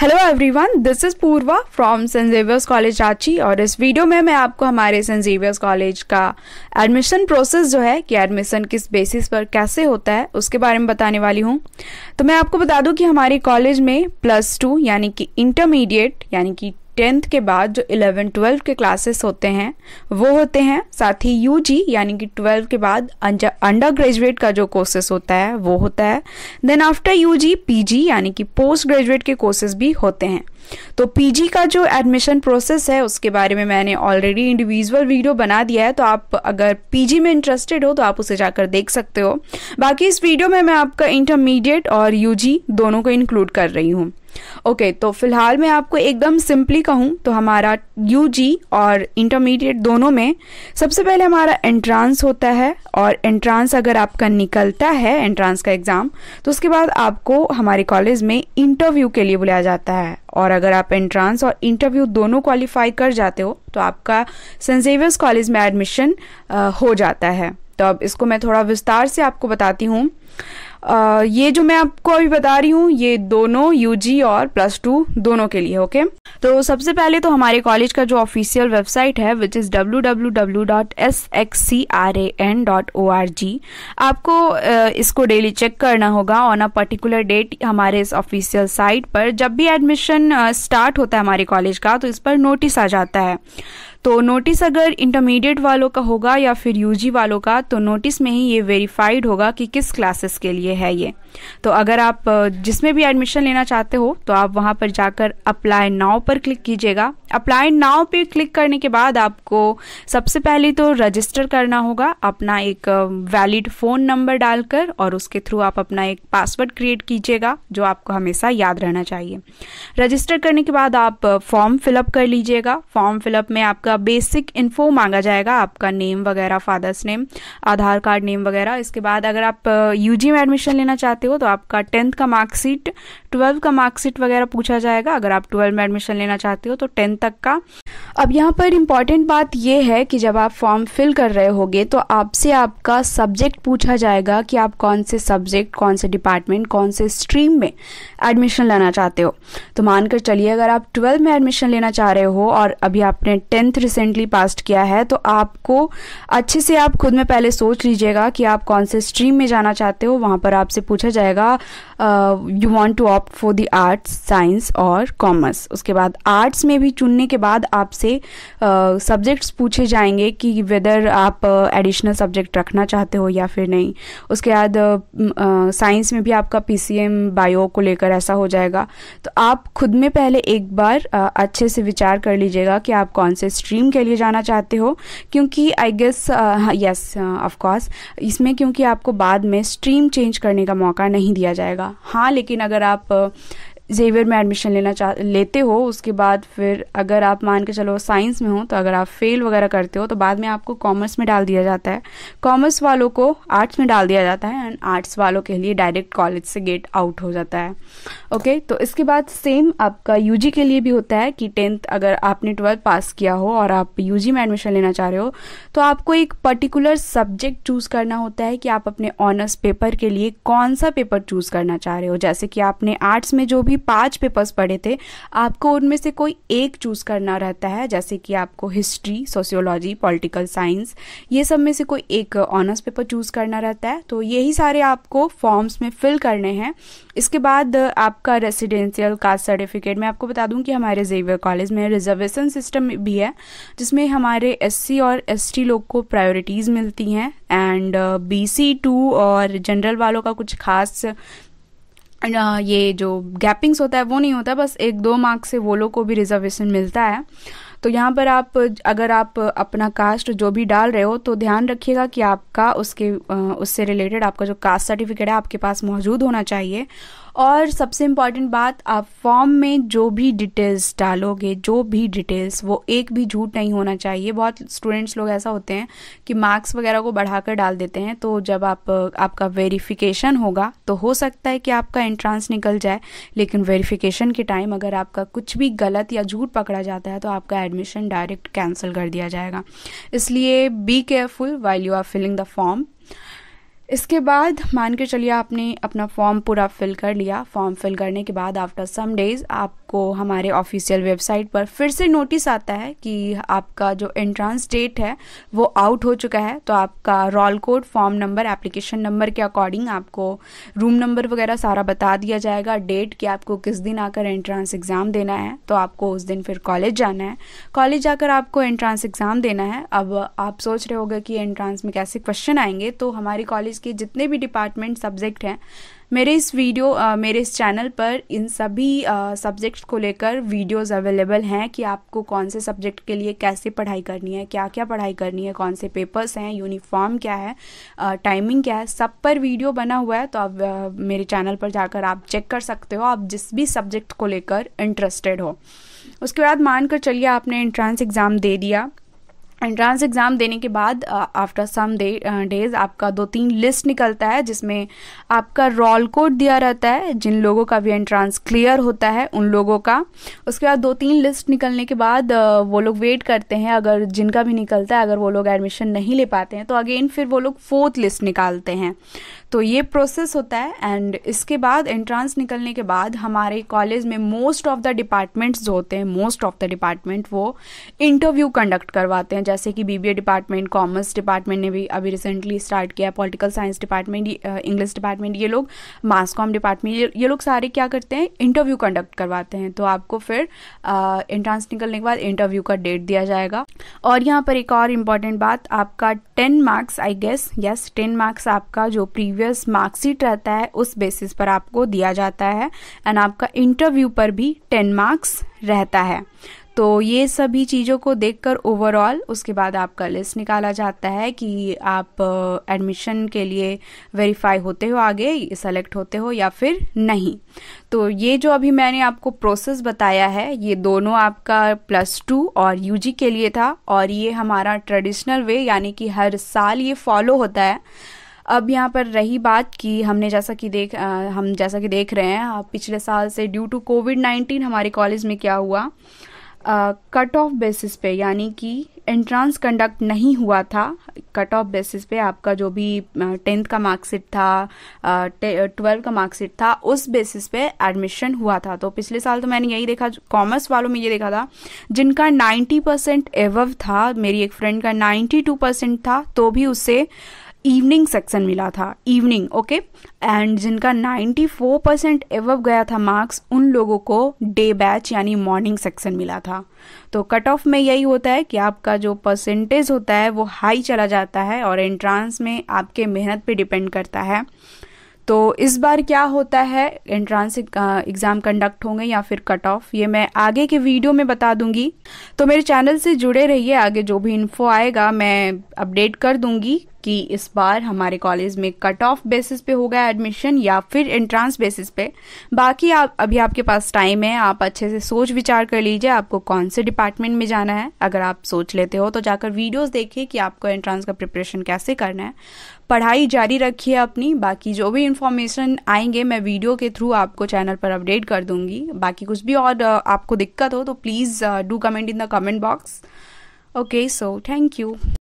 Hello everyone this is Purva from Saint Xavier's college Ranchi और इस video में मैं आपको हमारे सेंट जेवियर्स कॉलेज का एडमिशन प्रोसेस जो है, कि एडमिशन किस बेसिस पर कैसे होता है, उसके बारे में बताने वाली हूँ। तो मैं आपको बता दूँ कि हमारे कॉलेज में प्लस टू यानी कि इंटरमीडिएट यानी कि टेंथ के बाद जो इलेवन, ट्वेल्व के क्लासेस होते हैं, वो होते हैं, साथ ही यूजी यानी कि ट्वेल्व के बाद अंडर ग्रेजुएट का जो कोर्सेस होता है, वो होता है। देन आफ्टर यूजी पीजी यानी कि पोस्ट ग्रेजुएट के कोर्सेज भी होते हैं। तो पीजी का जो एडमिशन प्रोसेस है, उसके बारे में मैंने ऑलरेडी इंडिविजुअल वीडियो बना दिया है तो आप अगर पीजी में इंटरेस्टेड हो तो आप उसे जाकर देख सकते हो। बाकी इस वीडियो में मैं आपका इंटरमीडिएट और यूजी दोनों को इंक्लूड कर रही हूँ। ओके okay, तो फ़िलहाल मैं आपको एकदम सिंपली कहूँ तो हमारा यूजी और इंटरमीडिएट दोनों में सबसे पहले हमारा एंट्रांस होता है और एंट्रांस अगर आपका निकलता है एंट्रांस का एग्ज़ाम तो उसके बाद आपको हमारे कॉलेज में इंटरव्यू के लिए बुलाया जाता है। और अगर आप एंट्रांस और इंटरव्यू दोनों क्वालिफाई कर जाते हो तो आपका सेंट जेवियर्स कॉलेज में एडमिशन हो जाता है। तो अब इसको मैं थोड़ा विस्तार से आपको बताती हूँ। ये जो मैं आपको अभी बता रही हूँ, ये दोनों यूजी और प्लस टू दोनों के लिए ओके तो सबसे पहले तो हमारे कॉलेज का जो ऑफिशियल वेबसाइट है which is W W W dot S X C R A N dot O R G आपको इसको डेली चेक करना होगा ऑन अ पर्टिकुलर डेट हमारे इस ऑफिशियल साइट पर। जब भी एडमिशन स्टार्ट होता है हमारे कॉलेज का तो इस पर नोटिस आ जाता है। तो नोटिस अगर इंटरमीडिएट वालों का होगा या फिर यूजी वालों का तो नोटिस में ही ये वेरीफाइड होगा कि किस क्लासेस के लिए है ये। तो अगर आप, जिसमें भी एडमिशन लेना चाहते हो तो आप वहाँ पर जाकर अप्लाई नाव पर क्लिक कीजिएगा। अप्लाई नाव पे क्लिक करने के बाद आपको सबसे पहले तो रजिस्टर करना होगा, अपना एक वैलिड फ़ोन नंबर डालकर और उसके थ्रू आप अपना एक पासवर्ड क्रिएट कीजिएगा, जो आपको हमेशा याद रहना चाहिए। रजिस्टर करने के बाद आप फॉर्म फिलअप कर लीजिएगा। फॉर्म फिलअप में आपका बेसिक इन्फो मांगा जाएगा, आपका नेम वगैरह father's name Aadhaar card name वगैरह। इसके बाद अगर आप यूजी में एडमिशन लेना चाहते हो तो आपका टेंथ का मार्कशीट ट्वेल्व का मार्कशीट वगैरह पूछा जाएगा। अगर आप ट्वेल्व में एडमिशन लेना चाहते हो तो टेंथ तक का। अब यहाँ पर इंपॉर्टेंट बात यह है कि जब आप फॉर्म फिल कर रहे होगे तो आपसे आपका सब्जेक्ट पूछा जाएगा कि आप कौन से सब्जेक्ट कौन से डिपार्टमेंट कौन से स्ट्रीम में एडमिशन लेना चाहते हो। तो मानकर चलिए, अगर आप ट्वेल्थ में एडमिशन लेना चाह रहे हो और अभी आपने टेंथ रिसेंटली पास किया है तो आपको अच्छे से आप खुद में पहले सोच लीजिएगा कि आप कौन से स्ट्रीम में जाना चाहते हो। वहाँ पर आपसे पूछा जाएगा you want to opt for the arts science और कॉमर्स उसके बाद आर्ट्स में भी चुनने के बाद आपसे सब्जेक्ट्स पूछे जाएँगे कि वेदर आप एडिशनल सब्जेक्ट रखना चाहते हो या फिर नहीं। उसके बाद साइंस में भी आपका पीसीएम बायो को लेकर ऐसा हो जाएगा। तो आप खुद में पहले एक बार आ, अच्छे से विचार कर लीजिएगा कि आप कौन से स्ट्रीम के लिए जाना चाहते हो। क्योंकि आई गेस यस ऑफकोर्स इसमें क्योंकि आपको बाद में स्ट्रीम चेंज करने का मौका नहीं दिया जाएगा। हाँ लेकिन अगर आप जेवियर में एडमिशन लेना चाह लेते हो, उसके बाद फिर अगर आप मान के चलो साइंस में हो तो अगर आप फेल वगैरह करते हो तो बाद में आपको कॉमर्स में डाल दिया जाता है। कॉमर्स वालों को आर्ट्स में डाल दिया जाता है एंड आर्ट्स वालों के लिए डायरेक्ट कॉलेज से गेट आउट हो जाता है। ओके तो इसके बाद सेम आपका यूजी के लिए भी होता है कि टेंथ अगर आपने ट्वेल्थ पास किया हो और आप यूजी में एडमिशन लेना चाह रहे हो तो आपको एक पर्टिकुलर सब्जेक्ट चूज़ करना होता है कि आप अपने ऑनर्स पेपर के लिए कौन सा पेपर चूज़ करना चाह रहे हो। जैसे कि आपने आर्ट्स में जो भी पाँच पेपर्स पढ़े थे, आपको उनमें से कोई एक चूज़ करना रहता है, जैसे कि आपको हिस्ट्री सोशियोलॉजी पॉलिटिकल साइंस ये सब में से कोई एक ऑनर्स पेपर चूज़ करना रहता है। तो यही सारे आपको फॉर्म्स में फिल करने हैं। इसके बाद आपका रेसिडेंशियल कास्ट सर्टिफिकेट मैं आपको बता दूँ कि हमारे जेवियर कॉलेज में रिजर्वेशन सिस्टम भी है, जिसमें हमारे एससी और एसटी लोग को प्रायोरिटीज़ मिलती हैं। एंड बी टू और जनरल वालों का कुछ खास ये जो गैपिंग्स होता है, वो नहीं होता, बस एक दो मार्क्स से वो लोग को भी रिजर्वेशन मिलता है। तो यहाँ पर आप, अगर आप अपना कास्ट जो भी डाल रहे हो तो ध्यान रखिएगा कि आपका उसके उससे रिलेटेड आपका जो कास्ट सर्टिफिकेट है, आपके पास मौजूद होना चाहिए। और सबसे इंपॉर्टेंट बात, आप फॉर्म में जो भी डिटेल्स डालोगे, जो भी डिटेल्स वो एक भी झूठ नहीं होना चाहिए। बहुत स्टूडेंट्स लोग ऐसा होते हैं कि मार्क्स वगैरह को बढ़ाकर डाल देते हैं तो जब आप, आपका वेरिफिकेशन होगा तो हो सकता है कि आपका एंट्रांस निकल जाए, लेकिन वेरिफिकेशन के टाइम अगर आपका कुछ भी गलत या झूठ पकड़ा जाता है तो आपका एडमिशन डायरेक्ट कैंसिल कर दिया जाएगा। इसलिए be careful while you are filling the form इसके बाद मान के चलिए आपने अपना फॉर्म पूरा फिल कर लिया। फॉर्म फिल करने के बाद आफ्टर सम डेज़ आपको हमारे ऑफिशियल वेबसाइट पर फिर से नोटिस आता है कि आपका जो एंट्रांस डेट है, वो आउट हो चुका है। तो आपका roll code form number application number के अकॉर्डिंग आपको रूम नंबर वगैरह सारा बता दिया जाएगा। डेट कि आपको किस दिन आकर एंट्रांस एग्ज़ाम देना है। तो आपको उस दिन फिर कॉलेज जाना है। कॉलेज जाकर आपको एंट्रांस एग्ज़ाम देना है। अब आप सोच रहे होगे कि एंट्रांस में कैसे क्वेश्चन आएँगे तो हमारी कॉलेज के जितने भी डिपार्टमेंट सब्जेक्ट हैं मेरे इस वीडियो आ, मेरे इस चैनल पर इन सभी सब्जेक्ट्स को लेकर वीडियोस अवेलेबल हैं कि आपको कौन से सब्जेक्ट के लिए कैसे पढ़ाई करनी है क्या क्या पढ़ाई करनी है कौन से पेपर्स हैं यूनिफॉर्म क्या है टाइमिंग क्या है सब पर वीडियो बना हुआ है तो आप मेरे चैनल पर जाकर आप चेक कर सकते हो आप जिस भी सब्जेक्ट को लेकर इंटरेस्टेड हो। उसके बाद मानकर चलिए आपने एंट्रांस एग्ज़ाम दे दिया। एंट्रांस एग्ज़ाम देने के बाद आफ्टर सम डेज़ आपका दो तीन लिस्ट निकलता है जिसमें आपका रोल कोड दिया रहता है जिन लोगों का भी एंट्रांस क्लियर होता है उन लोगों का। उसके बाद दो तीन लिस्ट निकलने के बाद uh, वो लोग वेट करते हैं अगर जिनका भी निकलता है अगर वो लोग एडमिशन नहीं ले पाते हैं तो अगेन फिर वो लोग फोर्थ लिस्ट निकालते हैं। तो ये प्रोसेस होता है एंड इसके बाद एंट्रांस निकलने के बाद हमारे कॉलेज में मोस्ट ऑफ़ द डिपार्टमेंट्स जो होते हैं मोस्ट ऑफ़ द डिपार्टमेंट वो इंटरव्यू कंडक्ट करवाते हैं। जैसे कि बीबीए डिपार्टमेंट कॉमर्स डिपार्टमेंट ने भी अभी रिसेंटली स्टार्ट किया political science department English department ये लोग मास कॉम डिपार्टमेंट ये, लोग सारे क्या करते हैं इंटरव्यू कंडक्ट करवाते हैं। तो आपको फिर एंट्रांस निकलने के बाद इंटरव्यू का डेट दिया जाएगा। और यहाँ पर एक और इंपॉर्टेंट बात आपका ten marks I guess yes ten marks आपका जो प्रीवियस मार्कशीट रहता है उस बेसिस पर आपको दिया जाता है। एंड आपका इंटरव्यू पर भी टेन मार्क्स रहता है। तो ये सभी चीज़ों को देखकर ओवरऑल उसके बाद आपका लिस्ट निकाला जाता है कि आप एडमिशन के लिए वेरीफाई होते हो आगे सेलेक्ट होते हो या फिर नहीं। तो ये जो अभी मैंने आपको प्रोसेस बताया है ये दोनों आपका प्लस टू और यूजी के लिए था और ये हमारा ट्रेडिशनल वे यानी कि हर साल ये फॉलो होता है। अब यहाँ पर रही बात कि हमने जैसा कि देख आ, हम जैसा कि देख रहे हैं पिछले साल से ड्यू टू कोविड नाइन्टीन हमारे कॉलेज में क्या हुआ? कट ऑफ़ बेसिस पे, यानी कि एंट्रांस कंडक्ट नहीं हुआ था कट ऑफ़ बेसिस पे आपका जो भी टेंथ का मार्कशीट था ट्वेल्व का मार्कशीट था, उस बेसिस पे एडमिशन हुआ था। तो पिछले साल तो मैंने यही देखा कॉमर्स वालों में ये देखा था, जिनका 90 परसेंट एवव था, मेरी एक फ्रेंड का 92 परसेंट था तो भी उससे इवनिंग सेक्शन मिला था इवनिंग ओके एंड जिनका 94 परसेंट एवब गया था मार्क्स उन लोगों को डे बैच यानी मॉर्निंग सेक्शन मिला था। तो कट ऑफ़ में यही होता है कि आपका जो परसेंटेज होता है, वो हाई चला जाता है और एंट्रांस में आपके मेहनत पे डिपेंड करता है। तो इस बार क्या होता है? एंट्रांस एग्ज़ाम कंडक्ट होंगे या फिर कट ऑफ़ ये मैं आगे के वीडियो में बता दूँगी। तो मेरे चैनल से जुड़े रहिए, आगे जो भी इन्फो आएगा, मैं अपडेट कर दूँगी। कि इस बार हमारे कॉलेज में कट ऑफ़ बेसिस पे होगा एडमिशन या फिर एंट्रांस बेसिस पे। बाकी आप, अभी आपके पास टाइम है, आप अच्छे से सोच विचार कर लीजिए, आपको कौन से डिपार्टमेंट में जाना है। अगर आप सोच लेते हो तो जाकर वीडियोस देखिए कि आपको एंट्रांस का प्रिपरेशन कैसे करना है। पढ़ाई जारी रखिए अपनी, बाकी जो भी इन्फॉर्मेशन आएँगे, मैं वीडियो के थ्रू आपको चैनल पर अपडेट कर दूँगी। बाकी कुछ भी और आपको दिक्कत हो तो please do comment in the comment box okay so thank you